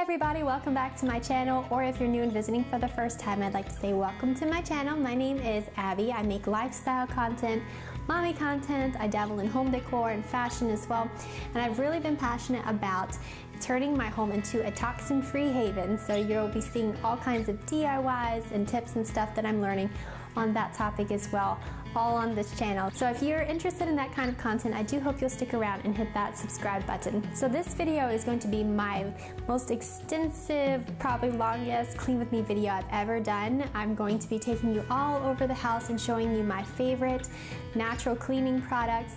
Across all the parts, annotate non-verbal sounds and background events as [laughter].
everybody, welcome back to my channel or if you're new and visiting for the first time I'd like to say welcome to my channel. My name is Abby. I make lifestyle content, mommy content, I dabble in home decor and fashion as well and I've really been passionate about turning my home into a toxin-free haven so you'll be seeing all kinds of DIYs and tips and stuff that I'm learning on that topic as well all on this channel. So if you're interested in that kind of content, I do hope you'll stick around and hit that subscribe button. So this video is going to be my most extensive, probably longest clean with me video I've ever done. I'm going to be taking you all over the house and showing you my favorite natural cleaning products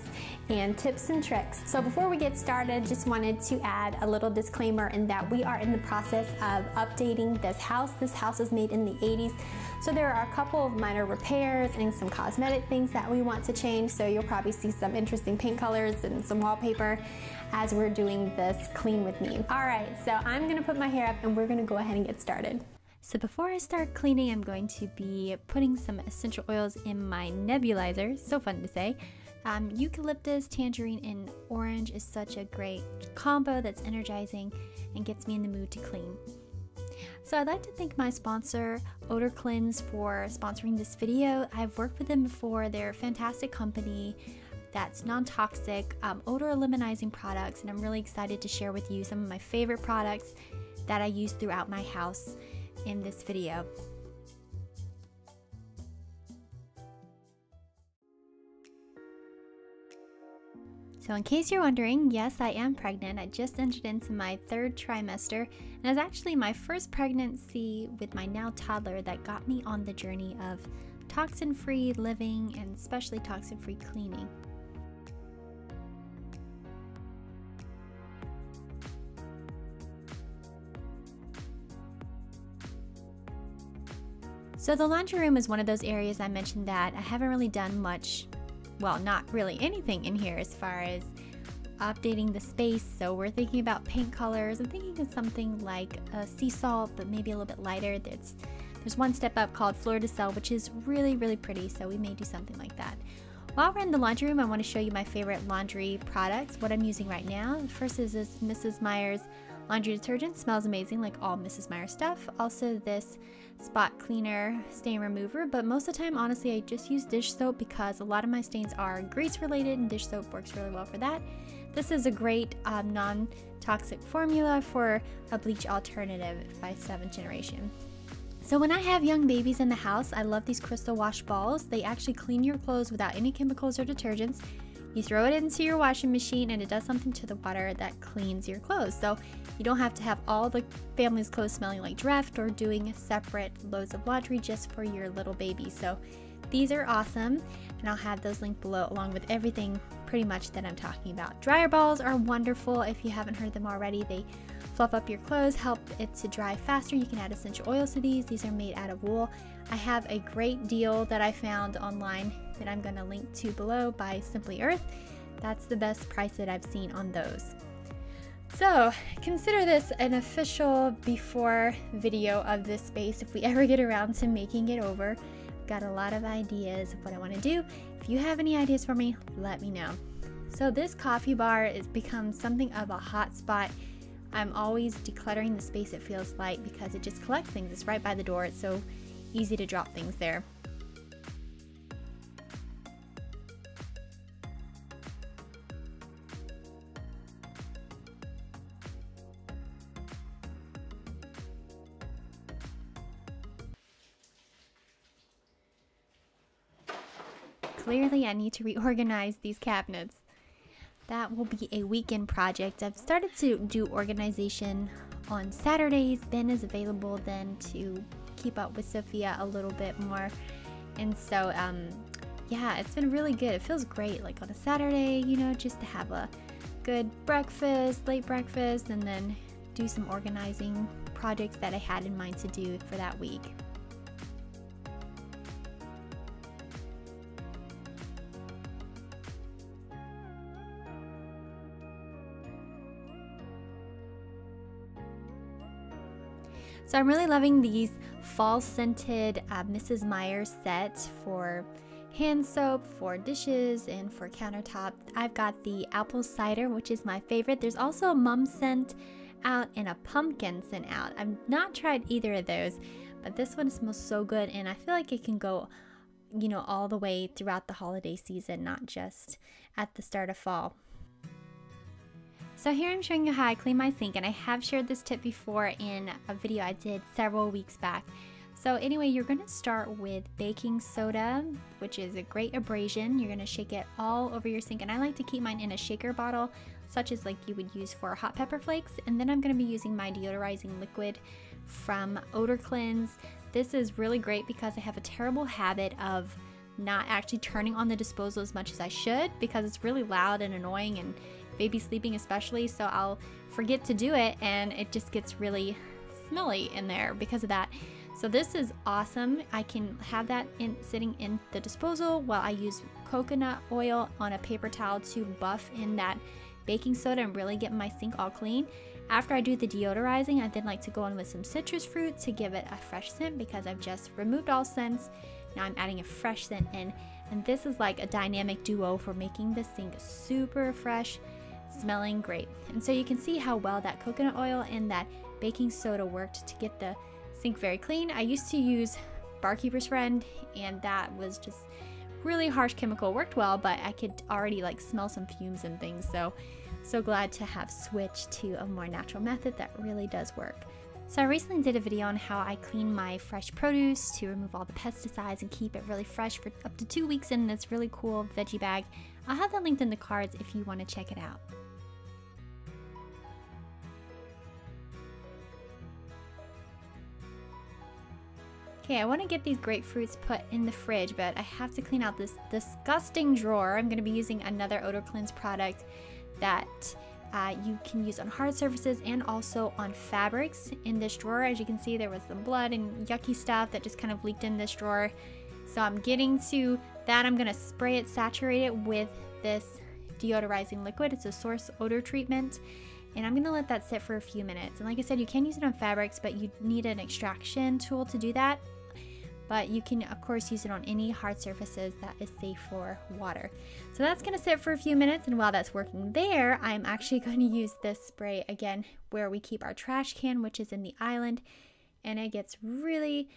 and tips and tricks. So before we get started, just wanted to add a little disclaimer in that we are in the process of updating this house. This house was made in the 80s, so there are a couple of minor repairs and some cosmetic things that we want to change. So you'll probably see some interesting paint colors and some wallpaper as we're doing this clean with me. All right, so I'm gonna put my hair up and we're gonna go ahead and get started. So before I start cleaning, I'm going to be putting some essential oils in my nebulizer. So fun to say. Um, eucalyptus, tangerine, and orange is such a great combo that's energizing and gets me in the mood to clean. So I'd like to thank my sponsor, OdorKlenz, for sponsoring this video. I've worked with them before. They're a fantastic company that's non-toxic um, odor eliminizing products and I'm really excited to share with you some of my favorite products that I use throughout my house in this video. So, in case you're wondering, yes, I am pregnant. I just entered into my third trimester, and it's actually my first pregnancy with my now toddler that got me on the journey of toxin free living and especially toxin free cleaning. So the laundry room is one of those areas I mentioned that I haven't really done much, well, not really anything in here as far as updating the space. So we're thinking about paint colors. I'm thinking of something like a sea salt, but maybe a little bit lighter. There's, there's one step up called Fleur de Sel, which is really, really pretty. So we may do something like that. While we're in the laundry room, I want to show you my favorite laundry products, what I'm using right now. First is this Mrs. Meyer's laundry detergent. Smells amazing like all Mrs. Meyer stuff. Also this spot cleaner stain remover, but most of the time, honestly, I just use dish soap because a lot of my stains are grease related and dish soap works really well for that. This is a great um, non-toxic formula for a bleach alternative by 7th generation. So when I have young babies in the house, I love these crystal wash balls. They actually clean your clothes without any chemicals or detergents. You throw it into your washing machine and it does something to the water that cleans your clothes. So you don't have to have all the family's clothes smelling like Dreft or doing separate loads of laundry just for your little baby. So these are awesome and I'll have those linked below along with everything pretty much that I'm talking about. Dryer balls are wonderful if you haven't heard them already. They fluff up your clothes, help it to dry faster. You can add essential oils to these. These are made out of wool. I have a great deal that I found online that I'm going to link to below by Simply Earth. That's the best price that I've seen on those. So consider this an official before video of this space if we [laughs] ever get around to making it over. I've Got a lot of ideas of what I want to do. If you have any ideas for me, let me know. So this coffee bar has become something of a hot spot. I'm always decluttering the space it feels like because it just collects things. It's right by the door. It's so easy to drop things there. Clearly I need to reorganize these cabinets. That will be a weekend project. I've started to do organization on Saturdays. Ben is available then to keep up with Sophia a little bit more. And so, um, yeah, it's been really good. It feels great, like on a Saturday, you know, just to have a good breakfast, late breakfast, and then do some organizing projects that I had in mind to do for that week. So I'm really loving these fall scented uh, Mrs. Meyer set for hand soap, for dishes, and for countertop. I've got the apple cider, which is my favorite. There's also a mum scent out and a pumpkin scent out. I've not tried either of those, but this one smells so good and I feel like it can go you know all the way throughout the holiday season, not just at the start of fall. So here I'm showing you how I clean my sink and I have shared this tip before in a video I did several weeks back. So anyway, you're gonna start with baking soda, which is a great abrasion. You're gonna shake it all over your sink and I like to keep mine in a shaker bottle, such as like you would use for hot pepper flakes. And then I'm gonna be using my deodorizing liquid from OdorKlenz. This is really great because I have a terrible habit of not actually turning on the disposal as much as I should because it's really loud and annoying and baby sleeping especially so I'll forget to do it and it just gets really smelly in there because of that. So this is awesome. I can have that in sitting in the disposal while I use coconut oil on a paper towel to buff in that baking soda and really get my sink all clean. After I do the deodorizing, I then like to go in with some citrus fruit to give it a fresh scent because I've just removed all scents. Now I'm adding a fresh scent in and this is like a dynamic duo for making the sink super fresh, smelling great. And so you can see how well that coconut oil and that baking soda worked to get the sink very clean. I used to use Bar Keepers Friend and that was just really harsh chemical. worked well, but I could already like smell some fumes and things. So, so glad to have switched to a more natural method that really does work. So I recently did a video on how I clean my fresh produce to remove all the pesticides and keep it really fresh for up to two weeks in this really cool veggie bag. I'll have that linked in the cards if you want to check it out. Okay, I want to get these grapefruits put in the fridge, but I have to clean out this disgusting drawer. I'm going to be using another OdorKlenz product that uh, you can use on hard surfaces and also on fabrics. In this drawer, as you can see, there was some blood and yucky stuff that just kind of leaked in this drawer. So I'm getting to that. I'm going to spray it, saturate it with this deodorizing liquid. It's a source odor treatment and I'm gonna let that sit for a few minutes. And like I said, you can use it on fabrics, but you need an extraction tool to do that but you can of course use it on any hard surfaces that is safe for water. So that's gonna sit for a few minutes and while that's working there, I'm actually [laughs] going to use this spray again where we keep our trash can, which is in the island, and it gets really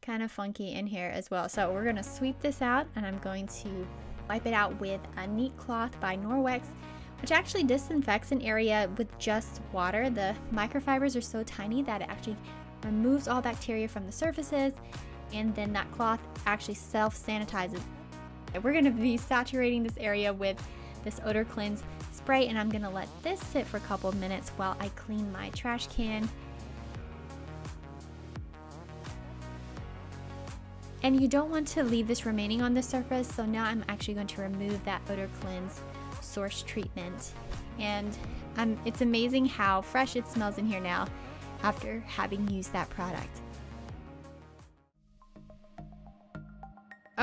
kind of funky in here as well. So we're gonna sweep this out and I'm going to wipe it out with a neat cloth by Norwex which actually disinfects an area with just water. The microfibers are so tiny that it actually removes all bacteria from the surfaces and then that cloth actually self sanitizes. We're going to be saturating this area with this OdorKlenz spray and I'm going to let this sit for a couple of minutes while I clean my trash can. And you don't want to leave this remaining on the surface, so now I'm actually going to remove that odor cleanse source treatment. And um, it's amazing how fresh it smells in here now after having used that product.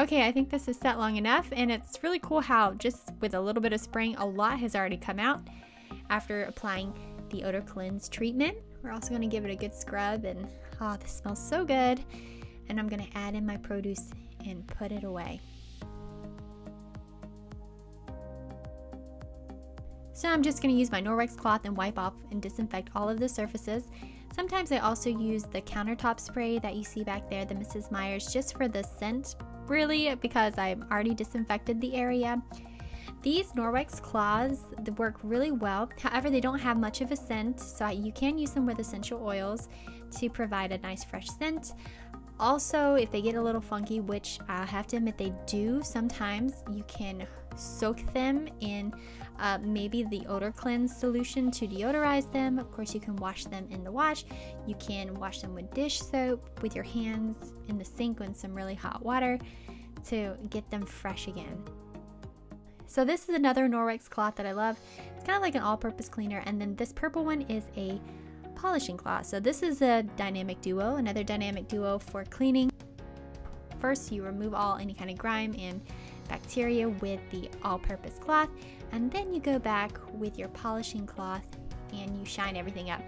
Okay, I think this is set long enough and it's really cool how just with a little bit of spraying, a lot has already come out after applying the OdorKlenz treatment. We're also gonna give it a good scrub and oh, this smells so good. And I'm gonna add in my produce and put it away. So I'm just going to use my Norwex cloth and wipe off and disinfect all of the surfaces. Sometimes I also use the countertop spray that you see back there, the Mrs. Meyer's, just for the scent really because I've already disinfected the area. These Norwex cloths work really well. However, they don't have much of a scent, so you can use them with essential oils to provide a nice fresh scent. Also, if they get a little funky, which I have to admit they do sometimes, you can soak them in uh, maybe the OdorKlenz solution to deodorize them. Of course, you can wash them in the wash. You can wash them with dish soap with your hands in the sink with some really hot water to get them fresh again. So this is another Norwex cloth that I love. It's kind of like an all-purpose cleaner and then this purple one is a polishing cloth. So this is a dynamic duo, another dynamic duo for cleaning. First, you remove all any kind of grime and bacteria with the all-purpose cloth and then you go back with your polishing cloth and you shine everything up.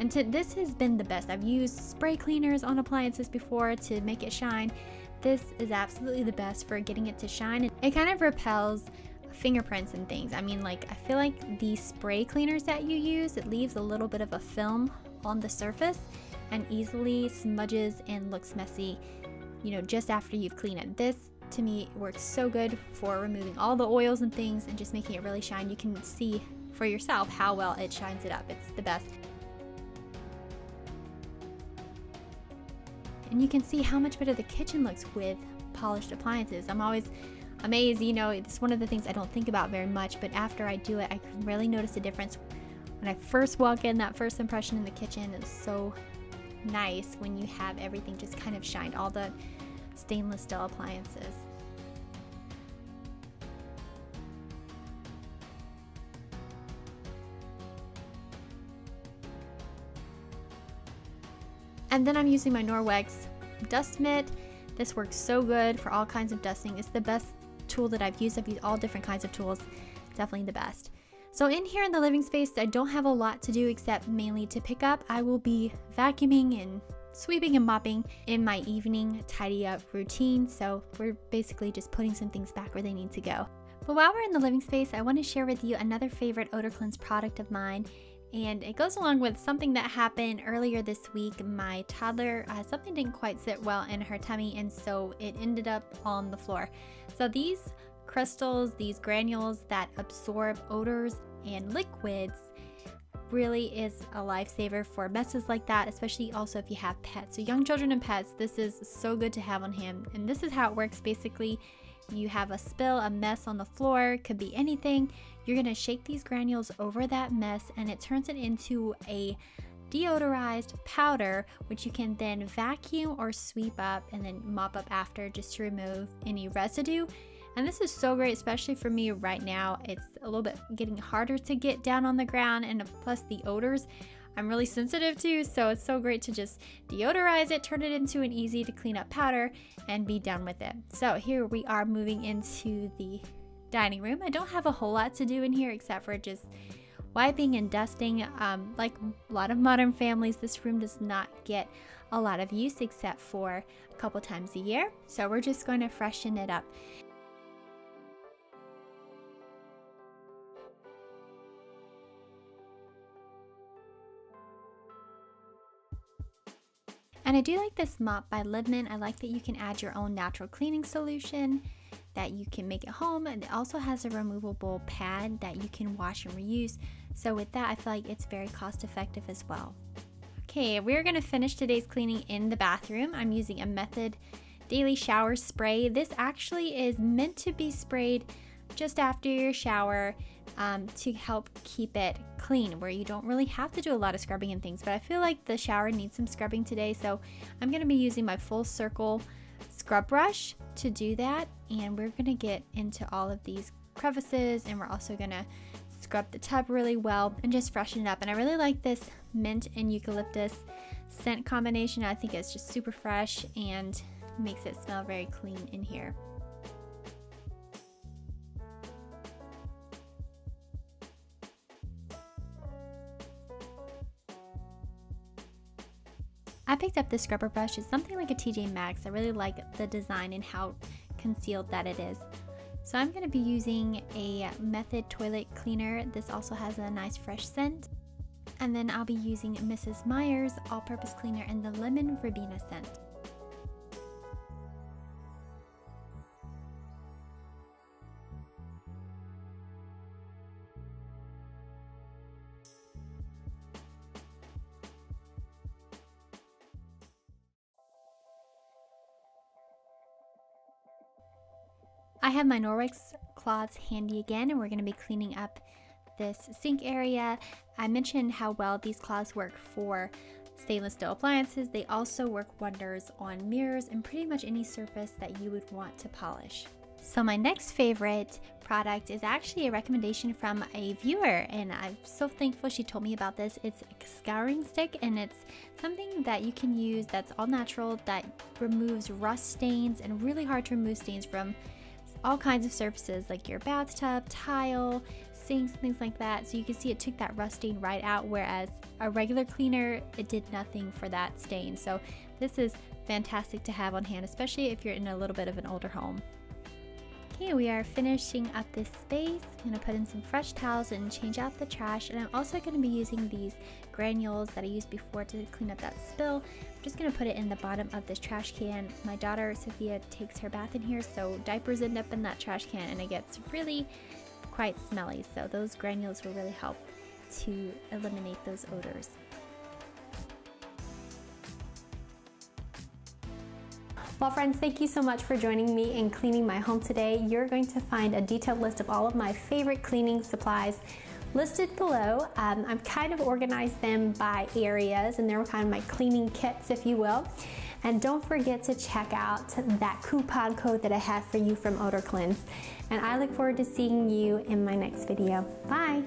And to, this has been the best. I've used spray cleaners on appliances before to make it shine. This is absolutely the best for getting it to shine. It kind of repels fingerprints and things. I mean, like, I feel like the spray cleaners that you use, it leaves a little bit of a film on the surface and easily smudges and looks messy, you know, just after you've cleaned it. This to me works so good for removing all the oils and things and just making it really shine. You can see for yourself how well it shines it up. It's the best. And you can see how much better the kitchen looks with polished appliances. I'm always amazed, you know, it's one of the things I don't think about very much, but after I do it, I can really notice a difference. When I first walk in, that first impression in the kitchen is so nice when you have everything just kind of shined, all the stainless steel appliances. And then I'm using my Norwex dust mitt. This works so good for all kinds of dusting. It's the best tool that I've used. I've used all different kinds of tools. Definitely the best. So in here in the living space, I don't have a lot to do except mainly to pick up. I will be vacuuming and sweeping and mopping in my evening tidy up routine. So we're basically just putting some things back where they need to go. But while we're in the living space, I want to share with you another favorite OdorKlenz product of mine. And it goes along with something that happened earlier this week. My toddler, uh, something didn't quite sit well in her tummy, and so it ended up on the floor. So these crystals, these granules that absorb odors and liquids, really is a lifesaver for messes like that, especially also if you have pets. So, young children and pets, this is so good to have on hand. And this is how it works basically. You have a spill, a mess on the floor, could be anything. You're gonna shake these granules over that mess and it turns it into a deodorized powder, which you can then vacuum or sweep up and then mop up after just to remove any residue. And this is so great, especially for me right now. It's a little bit getting harder to get down on the ground, and plus the odors I'm really sensitive to, so it's so great to just deodorize it, turn it into an easy to clean up powder, and be done with it. So here we are moving into the dining room. I don't have a whole lot to do in here except for just wiping and dusting. Um, like a lot of modern families, this room does not get a lot of use except for a couple times a year. So we're just going to freshen it up. And I do like this mop by Libman. I like that you can add your own natural cleaning solution that you can make at home. And it also has a removable pad that you can wash and reuse. So with that, I feel like it's very cost effective as well. Okay, we're gonna finish today's cleaning in the bathroom. I'm using a Method Daily Shower Spray. This actually is meant to be sprayed just after your shower um, to help keep it clean, where you don't really have to do a lot of scrubbing and things. But I feel like the shower needs some scrubbing today, so I'm going to be using my full circle scrub brush to do that. And we're going to get into all of these crevices, and we're also going to scrub the tub really well and just freshen it up. And I really like this mint and eucalyptus scent combination. I think it's just super fresh and makes it smell very clean in here. I picked up this scrubber brush. It's something like a TJ Maxx. I really like the design and how concealed that it is. So I'm going to be using a Method toilet cleaner. This also has a nice fresh scent. And then I'll be using Mrs. Meyer's all-purpose cleaner in the lemon verbena scent. I have my Norwex cloths handy again and we're going to be cleaning up this sink area. I mentioned how well these cloths work for stainless steel appliances. They also work wonders on mirrors and pretty much any surface that you would want to polish. So my next favorite product is actually a recommendation from a viewer and I'm so thankful she told me about this. It's a scouring stick and it's something that you can use that's all natural that removes rust stains and really hard to remove stains from all kinds of surfaces like your bathtub, tile, sinks, things like that. So you can see it took that rusting right out, whereas a regular cleaner, it did nothing for that stain. So this is fantastic to have on hand, especially if you're in a little bit of an older home. Okay, we are finishing up this space. I'm gonna put in some fresh towels and change out the trash. And I'm also gonna be using these granules that I used before to clean up that spill. I'm just gonna put it in the bottom of this trash can. My daughter, Sophia, takes her bath in here, so diapers end up in that trash can and it gets really quite smelly. So those granules will really help to eliminate those odors. Well friends, thank you so much for joining me in cleaning my home today. You're going to find a detailed list of all of my favorite cleaning supplies listed below. Um, I've kind of organized them by areas and they're kind of my cleaning kits, if you will. And don't forget to check out that coupon code that I have for you from OdorKlenz. And I look forward to seeing you in my next video. Bye!